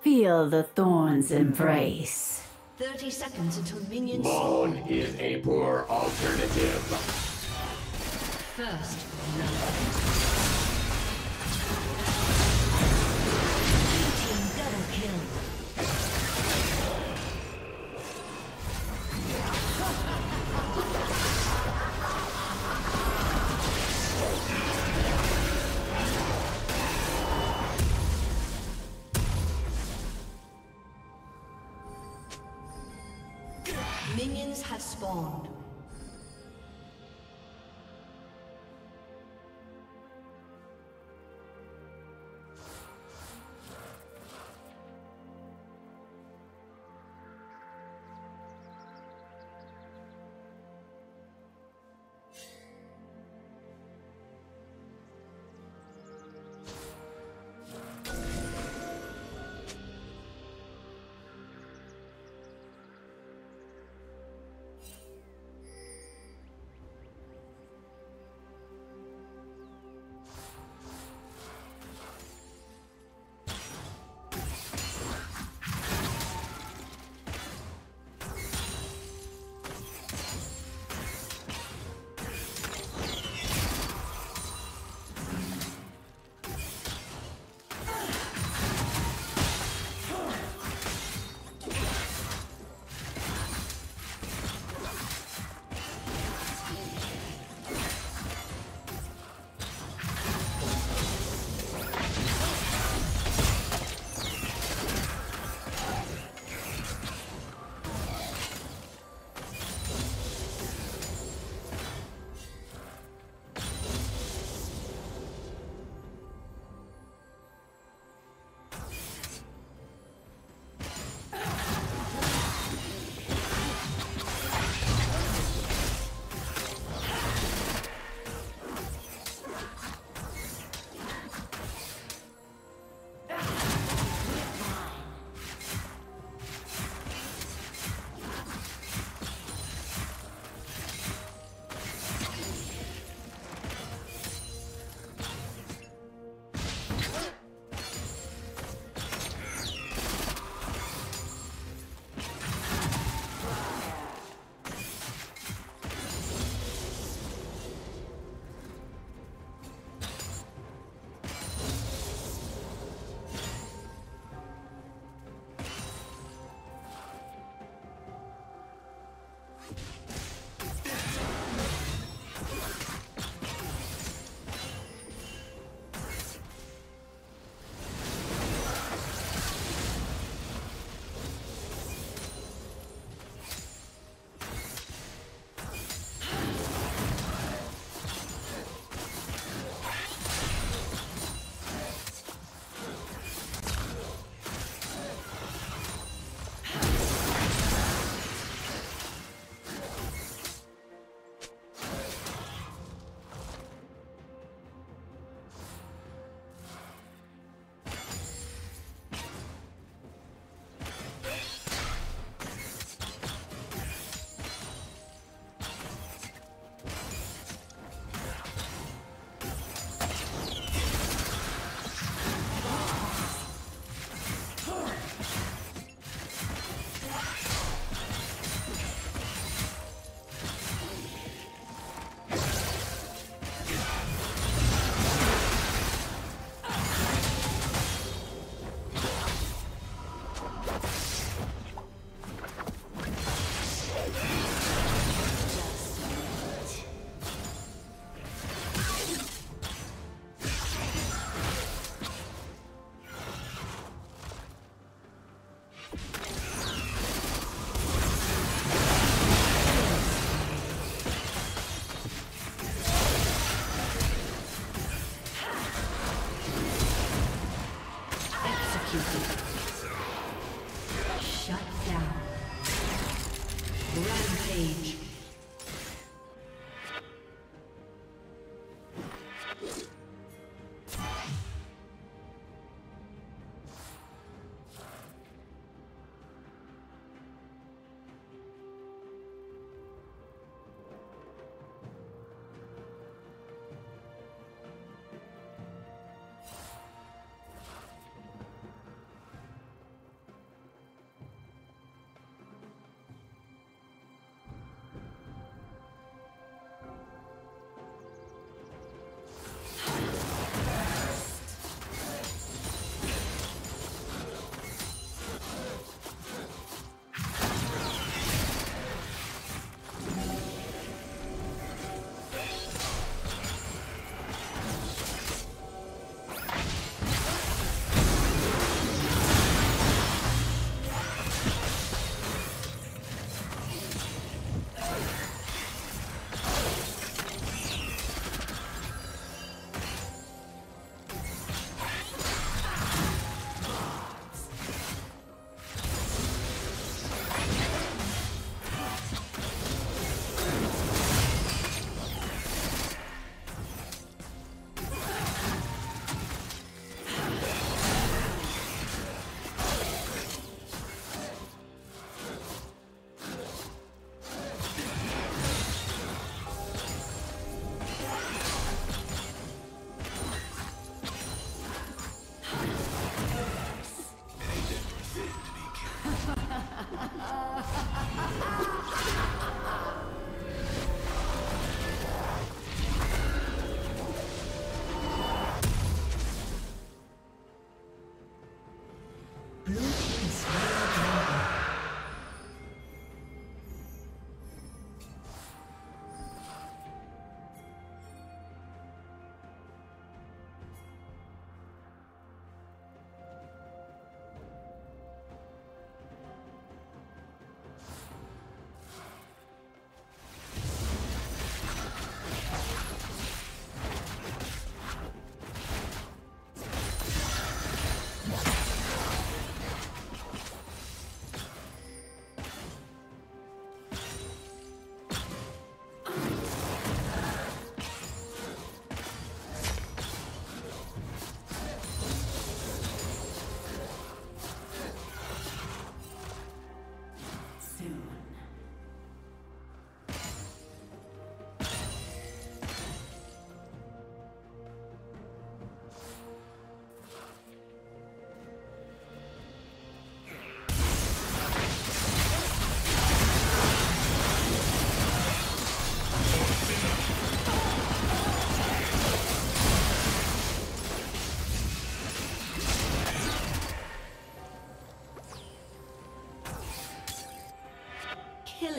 Feel the thorns embrace. 30 seconds until minions. Bone is a poor alternative. First, love. Rampage.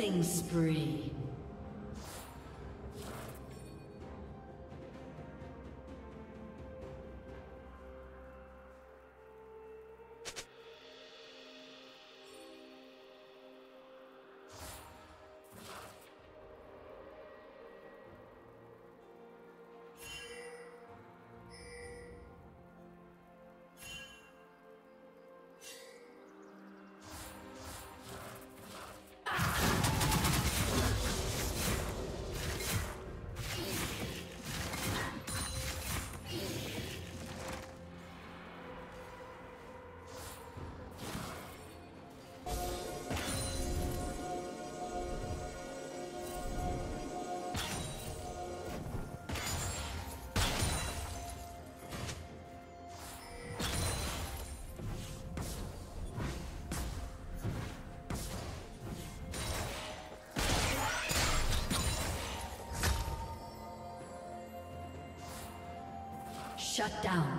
Killing spree. Shut down.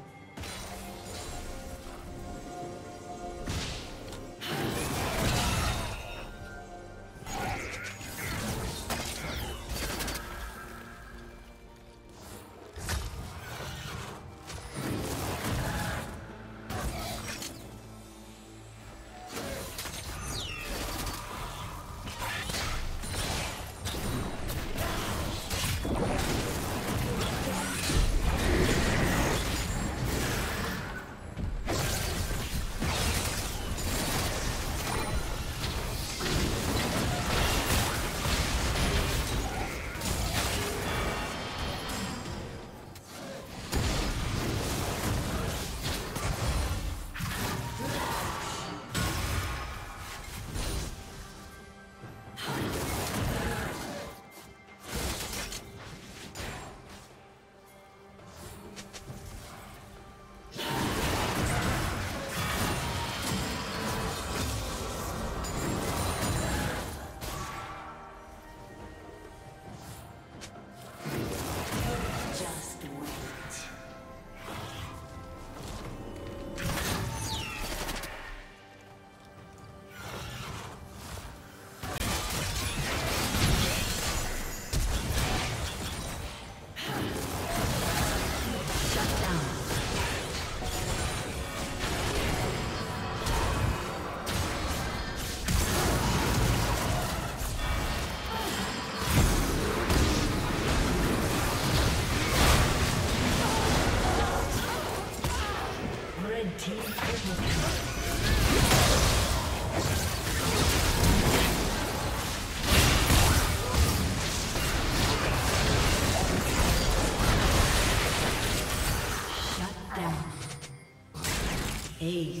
Ace.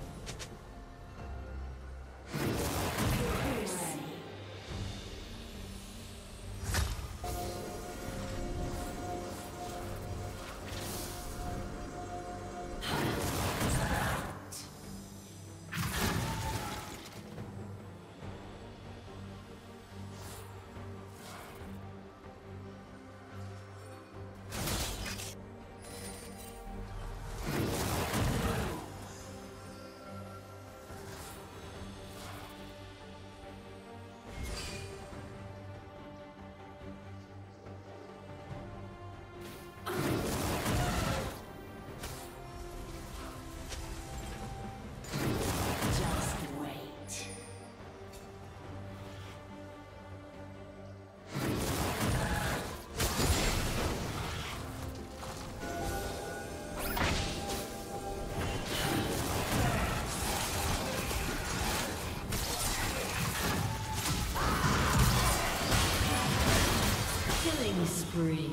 Spree.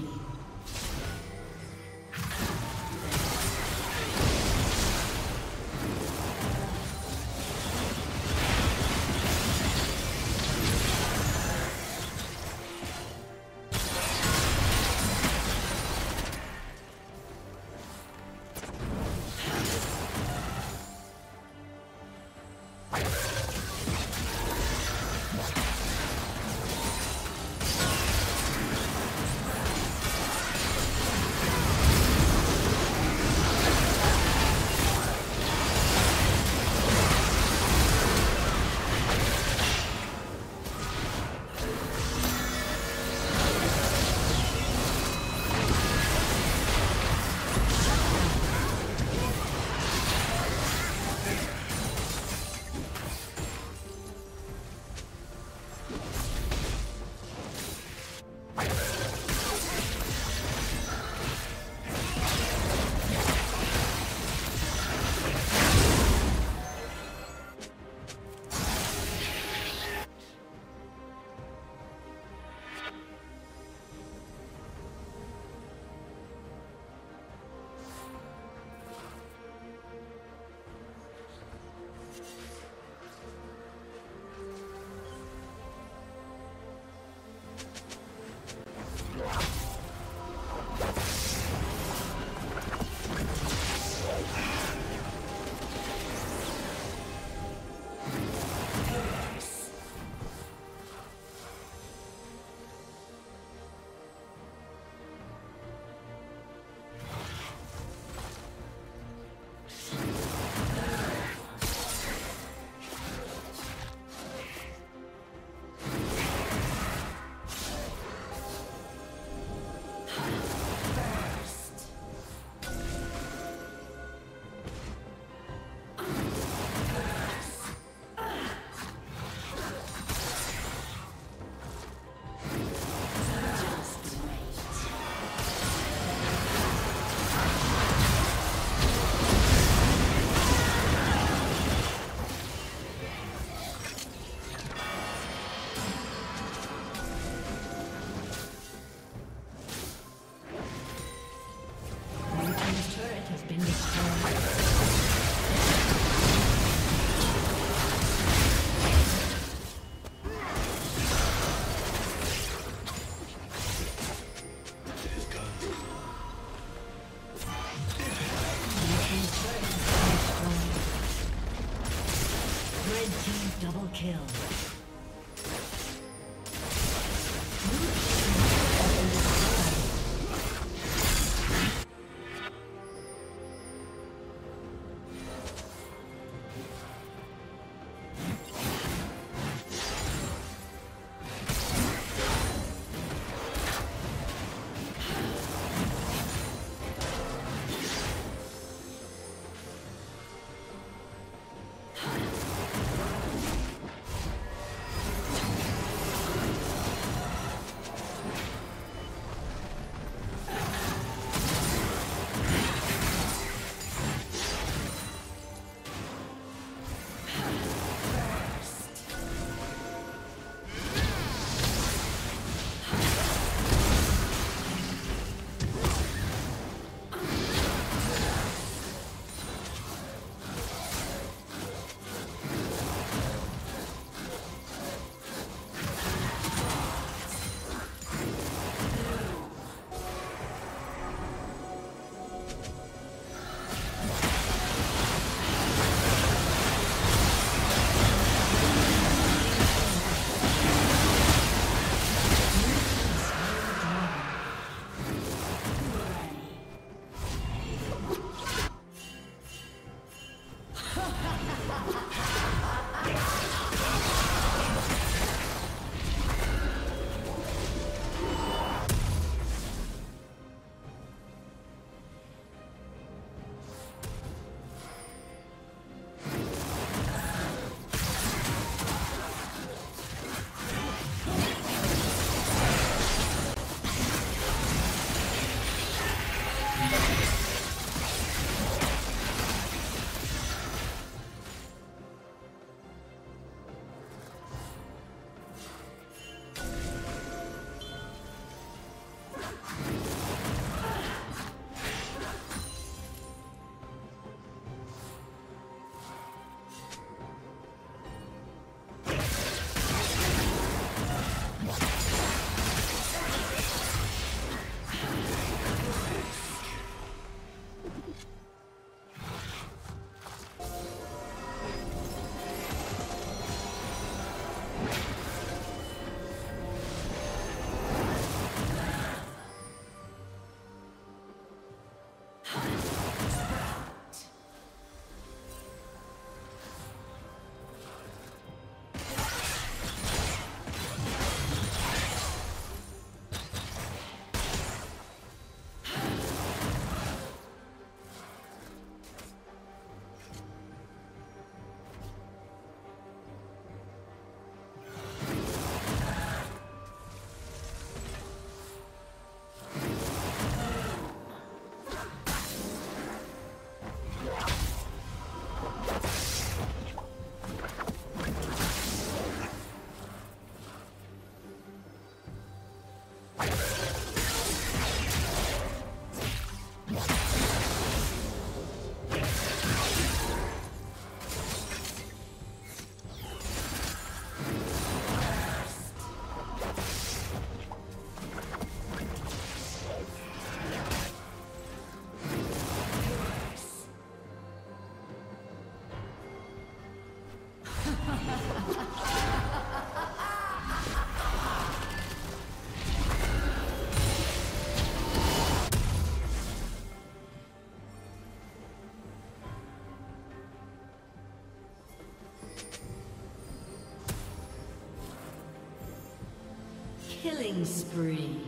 Killing spree.